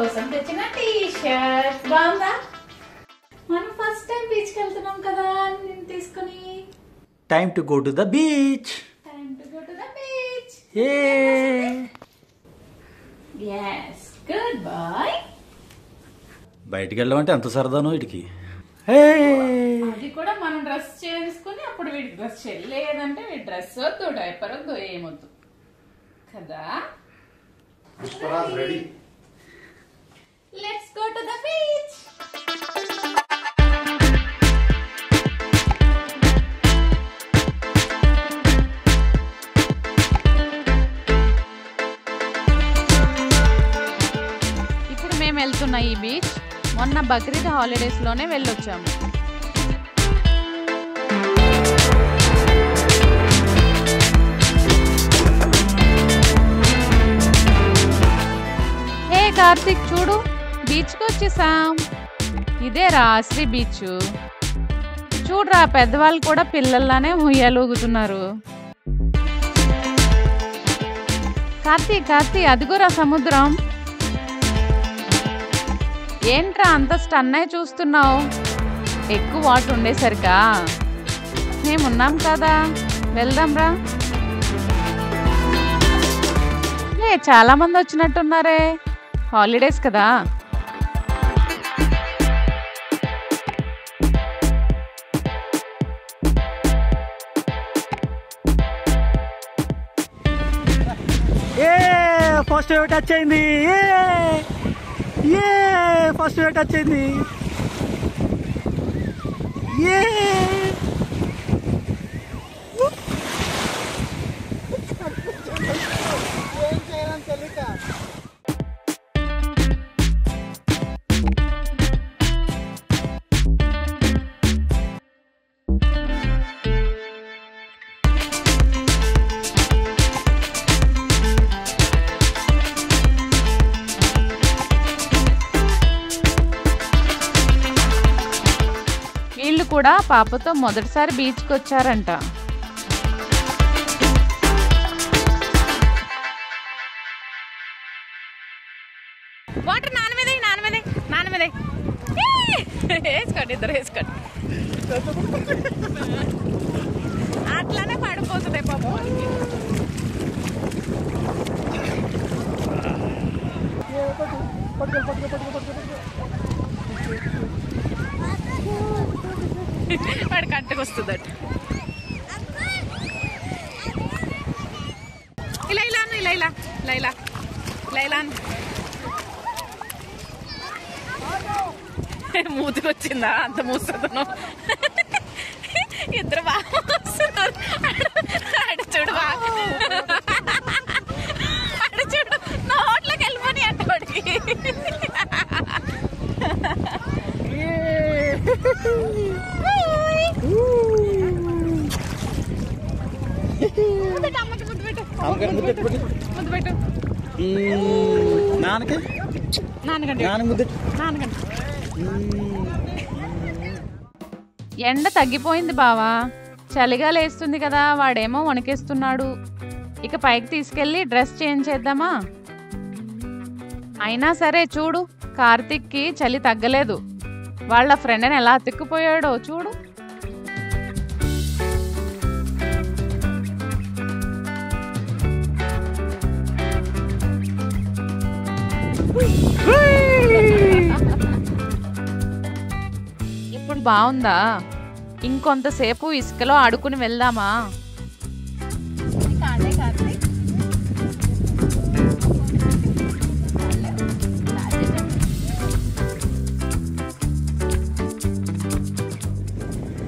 కోసం తెచ్చిన T shirt బాగుందా? మనం ఫస్ట్ టైం బీచ్కి వెళ్తున్నాం కదా నేను తీసుకుని. Time to go to the beach time to go to the beach yes good boy బయటికి వెళ్ళమంటే ఎంత సరదానో వీటికి? ఏ అది కూడా మనం డ్రెస్ చేసుకుని అప్పుడు వీడికి డ్రెస్ చేయాలి లేదంటే వీడి డ్రెస్ వద్దు డైపర్ వద్దు ఏమొద్దు. కదా? రెడీ ఇప్పుడు ఈ బీచ్ మొన్న బక్రీద్ హాలిడేస్లోనే వెళ్ళొచ్చాము. హే కార్తిక్ చూడు బీచ్కి వచ్చేసాం. ఇదే రాశ్రీ బీచ్ చూడరా పెద్దవాళ్ళు కూడా పిల్లల్లానే ఉయ్యాలూగుతున్నారు. కార్తీక్ కార్తీక్ అదిగోరా సముద్రం. ఏంట్రా అంత స్టన్ అయి చూస్తున్నావు? ఎక్కువ వాటర్ ఉండేసరికా? మేమున్నాం కదా. వెళ్దాంరా. ఏ చాలామంది వచ్చినట్టున్నారే. హాలిడేస్ కదా. ఏ ఫస్ట్ వేవ్ టచ్ అయింది. ఏ ఏ ఫస్ట్ వేవ్ టచ్ అయింది ఏ కూడా పాపతో మొదటిసారి బీచ్కి వచ్చారంట వాటర్ నాన్న మీద నాన్న మీద నాన్న మీద వేసుకోండి ఇద్దరు వేసుకోండి. అట్లానే పడిపోతుంది పాపం వాళ్ళకి. వాడి వస్తుందట ఇలా ఇలా అను, ఇలా ఇలా ఇలా ఇలా ఇలా. మూతికి వచ్చిందా అంత మూస్తుందను ఇద్దరు బాగా వస్తున్నారు ఆడ చూడు బాగా. ఆడ చూడు. నోట్లోకి వెళ్ళిపోయి అంట వాడికి ముద్దు పెట్టు, అమ్మకి ముద్దు పెట్టు. ముద్దు పెట్టు నాన్నకి? నాన్నకండి. నాన్న ముద్దు. నాన్నకండి. ఎండ తగ్గిపోయింది బావా. చలిగా లేస్తుంది కదా వాడేమో వణికేస్తున్నాడు. ఇక పైకి తీసుకెళ్ళి డ్రెస్ చేంజ్ చేద్దామా? అయినా సరే చూడు కార్తిక్కి చలి తగ్గలేదు. వాళ్ళ ఫ్రెండ్ని ఎలా అతుక్కుపోయాడో చూడు. ఇప్పుడు బాగుందా? ఇంకొంతసేపు ఇసుకలో ఆడుకుని వెళ్దామా?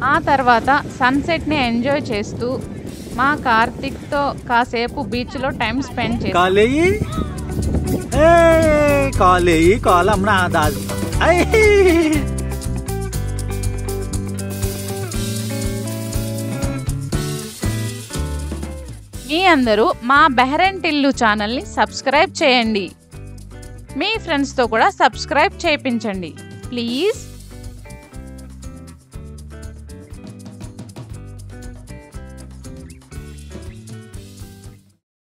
ఆ తర్వాత సన్సెట్ని ఎంజాయ్ చేస్తూ మా కార్తిక్తో కాసేపు బీచ్లో టైం స్పెండ్ చేస్తాం కాలేయి ఏ కాలేయి కాలం నా మీ అందరూ మా బెహరెన్ టిల్లు ఛానల్ని సబ్స్క్రైబ్ చేయండి. మీ ఫ్రెండ్స్తో కూడా సబ్స్క్రైబ్ చేయించండి. ప్లీజ్